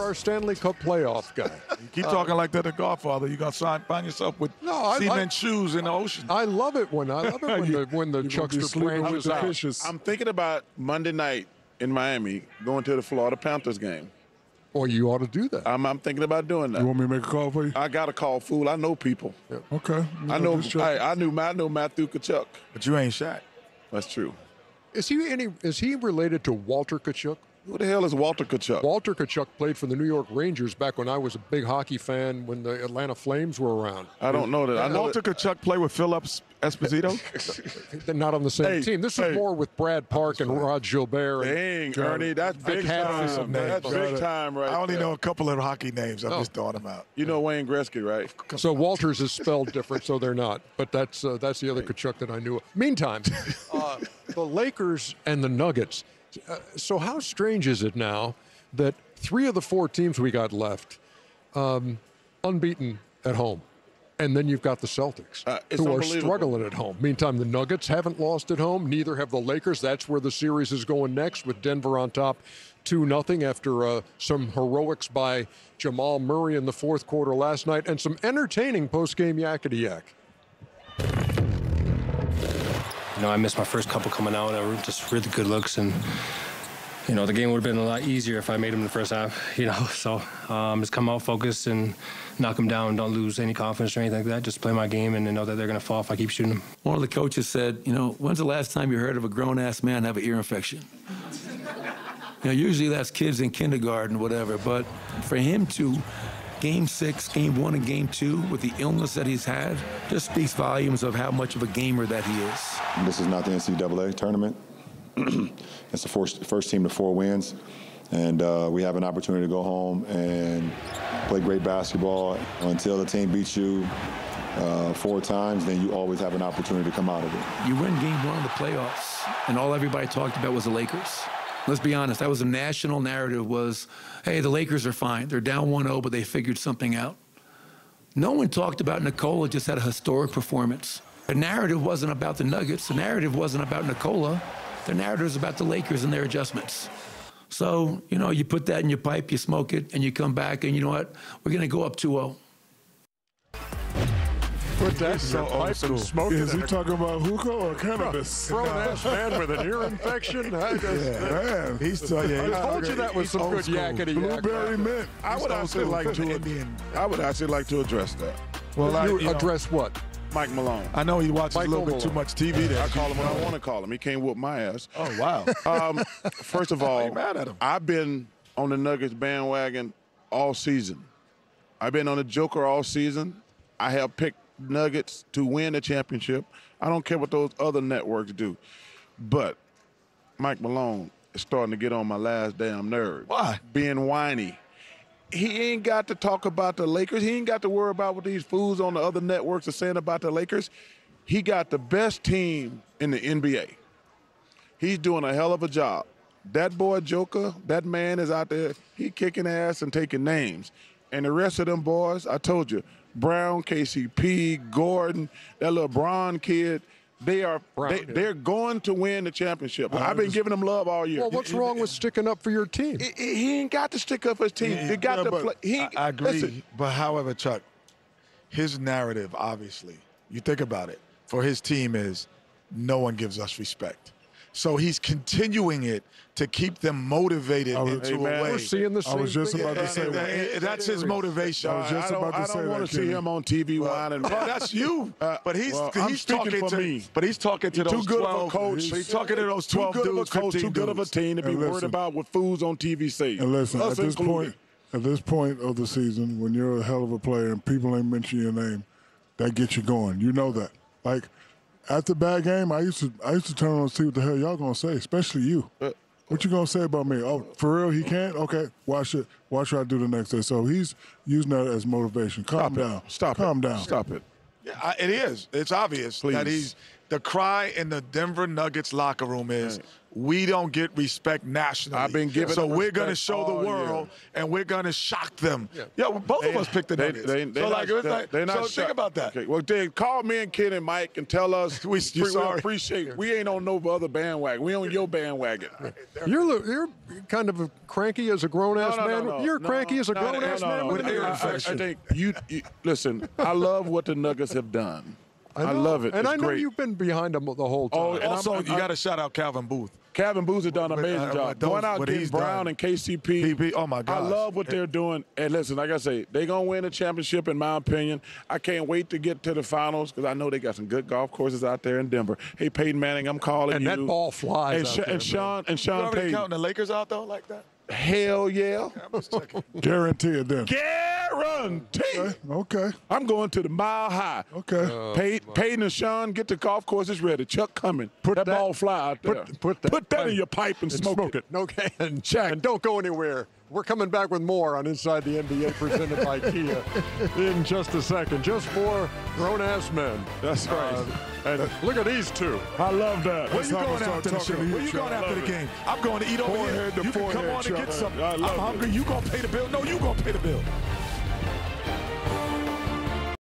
our Stanley Cup playoff guy. You keep talking like that, the Godfather. You're gonna find yourself with No, I- cement I- shoes in the ocean. I love it when I love it when the when the You're Chuckster branches the out. fishes. I'm thinking about Monday night in Miami going to the Florida Panthers game. Well, you ought to do that. I'm, I'm thinking about doing that. You want me to make a call for you? I got to call fool. I know people. Okay. I know. just check. I, I knew. I know Matthew Tkachuk. But you ain't Shaq. That's true. Is he any? Is he related to Walter Tkaczuk? Who the hell is Walter Tkaczuk? Walter Tkaczuk played for the New York Rangers back when I was a big hockey fan when the Atlanta Flames were around. I don't know that. I know Walter Tkaczuk play with Phillips Esposito. They're not on the same Hey, team. This is more with Brad Park and Rod Gilbert. And, Dang, Got Ernie, that's big Academy time. That's names. big time, right? I only there. know a couple of hockey names. I'm Oh. just throwing them out. You know Wayne Gretzky, right? so Walters is spelled different, so they're not. But that's uh, that's the other Tkaczuk that I knew. of. Meantime, uh, the Lakers and the Nuggets. Uh, so how strange is it now that three of the four teams we got left um, unbeaten at home? And then you've got the Celtics, Uh, who are struggling at home. Meantime, the Nuggets haven't lost at home. Neither have the Lakers. That's where the series is going next, with Denver on top, two nothing after uh, some heroics by Jamal Murray in the fourth quarter last night, and some entertaining post-game yakety yak. You know, I missed my first couple coming out. I were just really good looks, and you know, the game would have been a lot easier if I made them in the first half. You know, so um, just come out focused and knock them down. Don't lose any confidence or anything like that. Just play my game and know that they're going to fall if I keep shooting them. One of the coaches said, you know, when's the last time you heard of a grown ass man have an ear infection? you know, usually that's kids in kindergarten, whatever. But for him to game six, game one, and game two with the illness that he's had just speaks volumes of how much of a gamer that he is. This is not the NCAA tournament. it's the first, first team to four wins. And uh, we have an opportunity to go home and play great basketball. Until the team beats you uh, four times, then you always have an opportunity to come out of it. You win game one of the playoffs, and all everybody talked about was the Lakers. Let's be honest, that was a national narrative was, hey, the Lakers are fine. They're down 1-0, but they figured something out. No one talked about Nikola just had a historic performance. The narrative wasn't about the Nuggets. The narrative wasn't about Nikola. The narrative was about the Lakers and their adjustments. So, you know, you put that in your pipe, you smoke it, and you come back, and you know what? We're going to go up oh. 2-0. Put that in so your old pipe school. and smoke Is it. he talking about hookah or cannabis? Grown ass man with an ear infection. I, just, Man, He's still, yeah, I he's- told you that was he's some old good school. yakety yak. blueberry mint. I would actually like to. Indian. I would actually like to address that. Well, I, You you know, address what? Mike Malone. I know he watches a Michael little bit too much TV there. I call him when I want to call him. He can't whoop my ass. Oh wow. Um, first of all, mad at him? I've been on the Nuggets bandwagon all season. I've been on the Joker all season. I have picked Nuggets to win the championship. I don't care what those other networks do. But Mike Malone is starting to get on my last damn nerve. Why? Being whiny. He ain't got to talk about the Lakers. He ain't got to worry about what these fools on the other networks are saying about the Lakers. He got the best team in the NBA. He's doing a hell of a job. That boy Joker, that man is out there. He kicking ass and taking names. And the rest of them boys, I told you, Brown, KCP, Gordon, that little Braun kid, they are Brown, they, yeah. they're going to win the championship. I've been giving them love all year. Well, what's wrong with sticking up for your team? He, he- he ain't got to stick up for his team. He got Yeah, to but play. He, I, I agree. listen, but however, Chuck, his narrative, obviously, you think about it, for his team is no one gives us respect. So he's continuing it to keep them motivated I was- into Hey, man. a way. We're seeing the I was just thing. about to say that. that- that's his motivation. I was just I don't, about to I say don't want to see him on TV whining. Well, that's you. Uh, but he's well, I'm he's talking for to me. But he's talking to Too those good 12. of a coach. He's talking to those 12 too good dudes, of a coach, too good of a team to be And worried about what fools on TV say. And listen, Us at this point, at this point of the season, when you're a hell of a player and people ain't mention your name, that gets you going. You know that. Like after bad game, I used to I used to turn on and see what the hell y'all gonna say, especially you. Uh, What you gonna say about me? Oh, for real, he can't. Okay, watch it. Watch what I do the next day. So he's using that as motivation. Calm Stop it. down. Stop Calm it. down. Stop it. Yeah, I- it is. It's obvious Please. that he's The cry in the Denver Nuggets locker room is, we don't get respect nationally. I've been giving So we're going to show the world, year. and we're going to shock them. Yeah. Yeah, well, both of us picked the They, Nuggets. they, they so not, like, it's they- like, they're not so think about that. Okay, well, then call me and Ken and Mike and tell us We- you we appreciate. We ain't on no other bandwagon. We on your bandwagon. You're you're kind of cranky as a grown ass No, no, man. no, no, you're no, cranky as a no, no, grown ass no, no, man no. with an I- ear I- I- infection. I think you, you listen. I love what the Nuggets have done. I, know. love it, and It's I know great. you've been behind them the whole time. Oh, and Also, I'm- you got to shout out Calvin Booth. Calvin Booth has done an amazing uh, job. Going out what getting he's Brown done. and KCP. PP, oh my God. I love what they're doing. And listen, like I say, they're gonna win a championship in my opinion. I can't wait to get to the finals because I know they got some good golf courses out there in Denver. Hey, Peyton Manning, I'm calling And you. And that ball flies And, out Sha- there, and Sean and You Sean already Payton. counting the Lakers out though, like that? Hell yeah, Guarantee it then. guarantee. Okay. Okay. I'm going to the mile high. Okay. Pay, Peyton and Sean, get the golf courses ready. Chuck coming. Put that, that- ball fly out there. Put, put that, in your pipe and, and smoke, it. Okay, and check. And don't go anywhere. We're coming back with more on Inside the NBA presented by Kia in just a second. Just for grown ass men. That's right. Uh, and look at these two. I love that. Where That's you going gonna after the show? Where you, you going after the it. game? I'm going to eat over Forehead here. to You can come on and get something. I I'm love it. hungry. You gonna pay the bill? No, you gonna pay the bill.